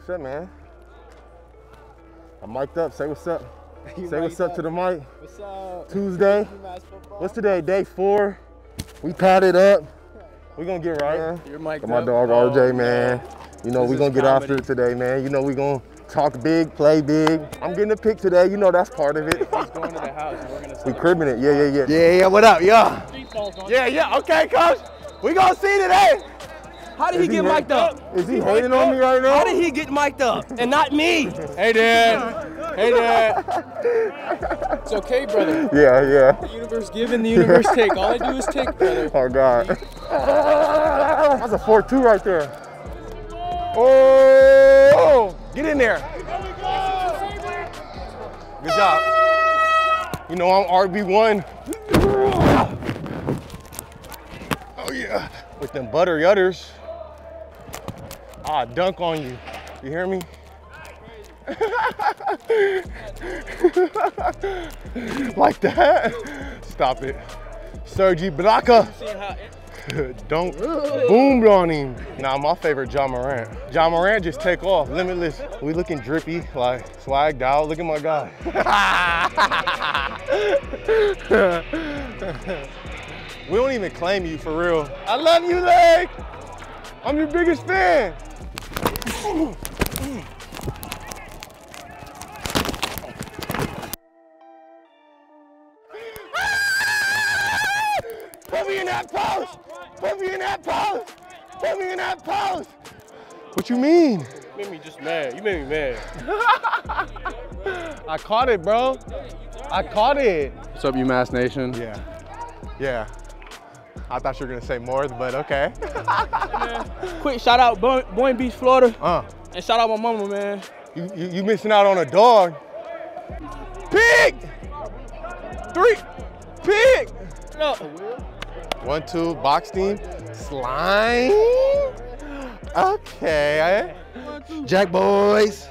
What's up, man? I'm mic'd up. Say what's up. Say what's up, to the mic. What's up? Tuesday. What's today? Day four. We padded up. We gonna get right. You're Mike. Got my dog oh, RJ, man. You know we is gonna get comedy. after it today, man. You know we gonna talk big, play big. I'm getting a pick today. You know that's part of it. He's going to the house. and We're We cribbing it. Yeah, yeah, yeah. Yeah, yeah, what up? Yeah. Yeah, yeah, okay, coach. We gonna see today. How did he Is he get hate- mic'd up? Is he hating on me right now? How did he get mic'd up and not me? Hey, Dad. Hey, Dad. It's okay, brother. Yeah, yeah. The universe give and the universe take. All I do is take, brother. Oh God. That's a 4-2 right there. Oh. oh! Get in there. Good job. You know I'm RB1. Oh yeah. With them butter yutters. Ah, dunk on you. You hear me? like that? Stop it. Serge Ibaka. Don't boomed on him. Nah, my favorite Ja Morant. Ja Morant just take off, limitless. We looking drippy, like swagged out. Look at my guy. we don't even claim you for real. I love you, leg. I'm your biggest fan. Put me in that post. Put me in that post. Put me in that post. What you mean? You made me just mad. You made me mad. I caught it, bro. I caught it. What's up, UMass Nation? Yeah. Yeah. I thought you were gonna say more, but okay. Quick shout out Boy- Boynton Beach, Florida, Uh, and shout out my mama, man. you, you, you missing out on a dog. Pig! Three! Pig! No. One, two, box team. Slime. Okay. Jack boys.